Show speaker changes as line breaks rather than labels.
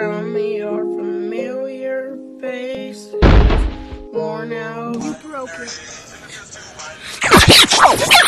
around me are familiar faces, worn out. You broke
it.